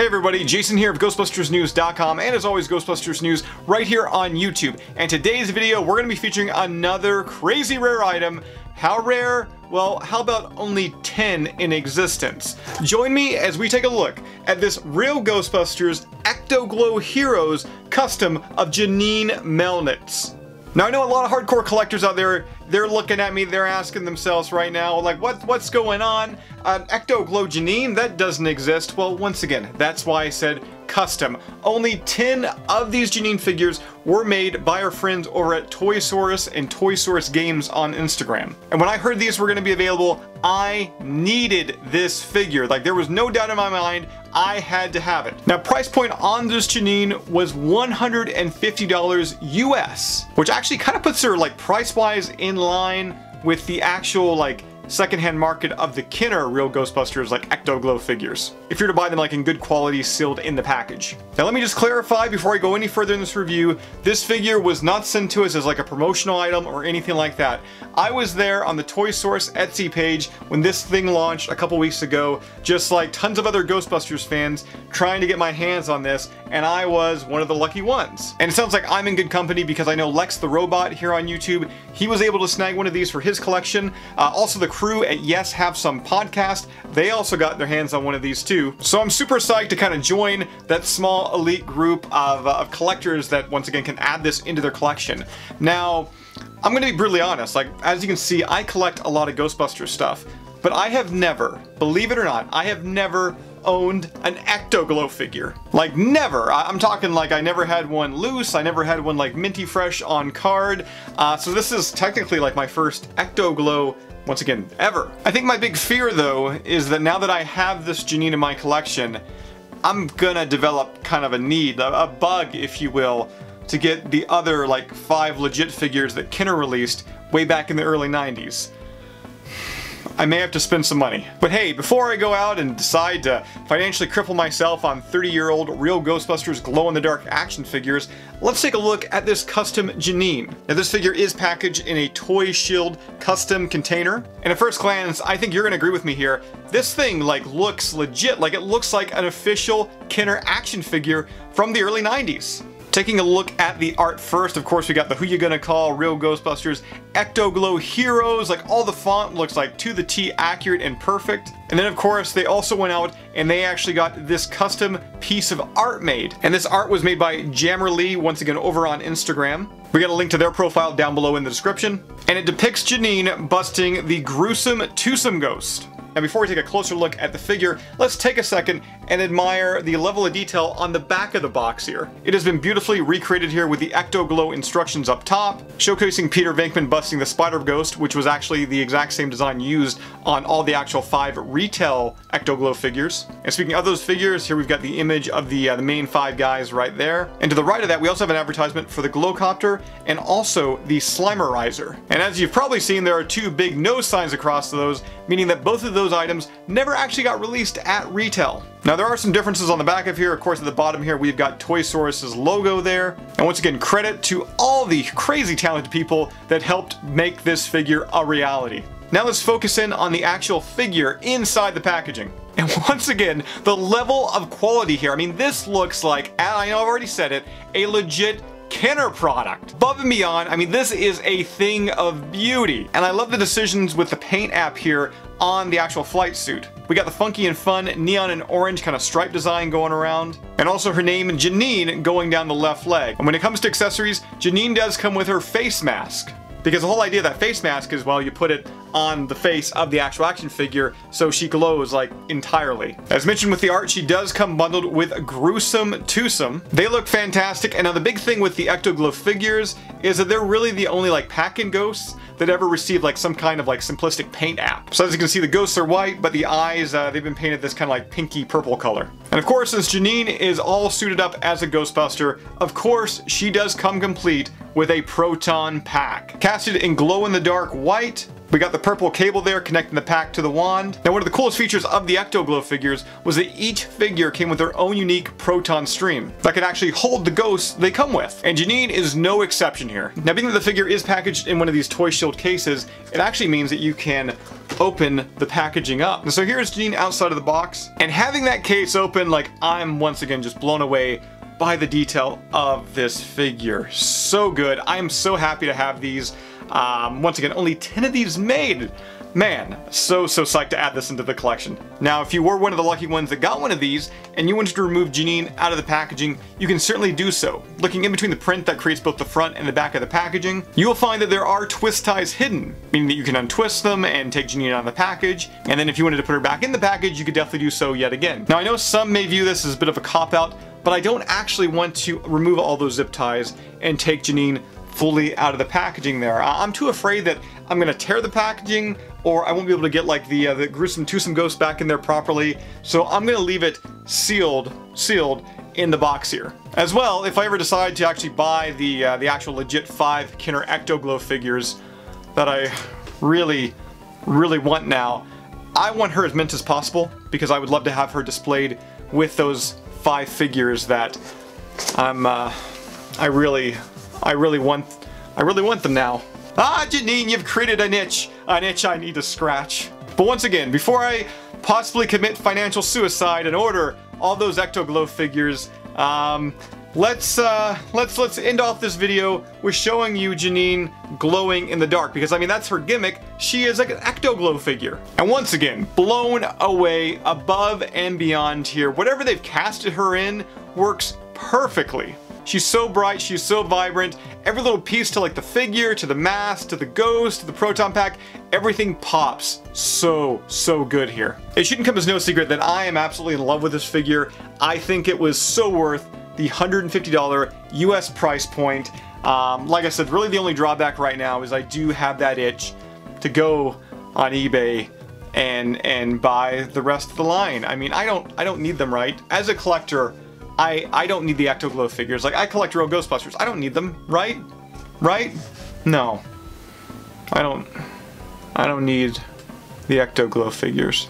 Hey everybody, Jason here of GhostbustersNews.com and as always Ghostbusters News right here on YouTube. And today's video we're going to be featuring another crazy rare item. How rare? Well, how about only 10 in existence? Join me as we take a look at this real Ghostbusters Ectoglow Heroes custom of Janine Melnitz. Now I know a lot of hardcore collectors out there, they're looking at me, they're asking themselves right now, like, what, what's going on? Uh, An Ecto Glow Janine? That doesn't exist. Well, once again, that's why I said custom. Only 10 of these Janine figures were made by our friends over at Toysaurus and Toysaurus Games on Instagram. And when I heard these were going to be available, I needed this figure. Like there was no doubt in my mind, I had to have it. Now price point on this Janine was $150 US, which actually kind of puts her like price wise in line with the actual like secondhand market of the Kenner real Ghostbusters like Ectoglow figures, if you're to buy them like in good quality sealed in the package. Now let me just clarify before I go any further in this review, this figure was not sent to us as like a promotional item or anything like that. I was there on the Toysaurus Etsy page when this thing launched a couple weeks ago, just like tons of other Ghostbusters fans trying to get my hands on this, and I was one of the lucky ones. And it sounds like I'm in good company because I know Lex the Robot here on YouTube, he was able to snag one of these for his collection. Uh, also the crew at Yes Have Some podcast, they also got their hands on one of these too. So I'm super psyched to kind of join that small elite group of, uh, of collectors that once again can add this into their collection. Now, I'm gonna be brutally honest, like as you can see, I collect a lot of Ghostbusters stuff, but I have never, believe it or not, I have never owned an Ectoglow figure. Like never. I'm talking like I never had one loose, I never had one like minty fresh on card. Uh, so this is technically like my first Ectoglow once again, ever. I think my big fear though is that now that I have this Janine in my collection, I'm gonna develop kind of a need, a, a bug if you will, to get the other like five legit figures that Kenner released way back in the early 90s. I may have to spend some money. But hey, before I go out and decide to financially cripple myself on 30-year-old real Ghostbusters glow-in-the-dark action figures, let's take a look at this custom Janine. Now this figure is packaged in a Toy Shield custom container, and at first glance, I think you're gonna agree with me here, this thing like looks legit, like it looks like an official Kenner action figure from the early 90s. Taking a look at the art first, of course we got the Who You Gonna Call, Real Ghostbusters, Ectoglow Heroes, like all the font looks like to the T accurate and perfect. And then of course they also went out and they actually got this custom piece of art made. And this art was made by Jammer Lea, once again over on Instagram. We got a link to their profile down below in the description. And it depicts Janine busting the gruesome twosome ghost. Now before we take a closer look at the figure, let's take a second and admire the level of detail on the back of the box here. It has been beautifully recreated here with the Ectoglow instructions up top, showcasing Peter Venkman busting the Spider Ghost, which was actually the exact same design used on all the actual five retail Ectoglow figures. And speaking of those figures, here we've got the image of the, uh, the main five guys right there. And to the right of that, we also have an advertisement for the Glowcopter and also the Slimerizer. And as you've probably seen, there are two big nose signs across those, meaning that both of those those items never actually got released at retail. Now there are some differences on the back of here. Of course at the bottom here we've got Toysaurus's logo there. And once again credit to all the crazy talented people that helped make this figure a reality. Now let's focus in on the actual figure inside the packaging. And once again, the level of quality here, I mean this looks like, I know I've already said it, a legit Kenner product. Above and beyond, I mean, this is a thing of beauty. And I love the decisions with the paint app here on the actual flight suit. We got the funky and fun neon and orange kind of stripe design going around. And also her name, Janine, going down the left leg. And when it comes to accessories, Janine does come with her face mask. Because the whole idea of that face mask is, well, you put it on the face of the actual action figure so she glows like entirely. As mentioned with the art, she does come bundled with Gruesome Twosome. They look fantastic, and now the big thing with the Ectoglow figures is that they're really the only like pack-in ghosts that ever received like some kind of like simplistic paint app. So as you can see, the ghosts are white, but the eyes, uh, they've been painted this kind of like pinky purple color. And of course, since Janine is all suited up as a Ghostbuster, of course, she does come complete with a proton pack. Casted in glow-in-the-dark white, we got the purple cable there connecting the pack to the wand. Now one of the coolest features of the Ectoglow figures was that each figure came with their own unique proton stream that could actually hold the ghosts they come with. And Janine is no exception here. Now being that the figure is packaged in one of these toy shield cases, it actually means that you can open the packaging up. And so here's Janine outside of the box, and having that case open, like I'm once again just blown away by the detail of this figure. So good. I am so happy to have these. Um, once again, only 10 of these made. Man, so, so psyched to add this into the collection. Now, if you were one of the lucky ones that got one of these, and you wanted to remove Janine out of the packaging, you can certainly do so. Looking in between the print that creates both the front and the back of the packaging, you will find that there are twist ties hidden, meaning that you can untwist them and take Janine out of the package, and then if you wanted to put her back in the package, you could definitely do so yet again. Now, I know some may view this as a bit of a cop-out, but I don't actually want to remove all those zip ties and take Janine fully out of the packaging there. I'm too afraid that I'm gonna tear the packaging or I won't be able to get like the uh, the gruesome twosome ghost back in there properly. So I'm gonna leave it sealed, sealed in the box here. As well, if I ever decide to actually buy the uh, the actual legit five Kenner Ectoglow figures that I really, really want now, I want her as mint as possible because I would love to have her displayed with those five figures that I'm, uh, I really, I really want, I really want them now. Ah, Janine, you've created an itch, an itch I need to scratch. But once again, before I possibly commit financial suicide and order all those Ectoglow figures, um, let's uh, let's let's end off this video with showing you Janine glowing in the dark because I mean that's her gimmick. She is like an Ectoglow figure. And once again, blown away above and beyond here. Whatever they've casted her in works perfectly. She's so bright, she's so vibrant. Every little piece to like the figure, to the mask, to the ghost, to the proton pack, everything pops so, so good here. It shouldn't come as no secret that I am absolutely in love with this figure. I think it was so worth the $150 US price point. Um, like I said, really the only drawback right now is I do have that itch to go on eBay and and buy the rest of the line. I mean, I don't I don't need them, right? As a collector, I, I don't need the Ectoglow figures. Like, I collect real Ghostbusters. I don't need them, right? Right? No. I don't... I don't need the Ectoglow figures.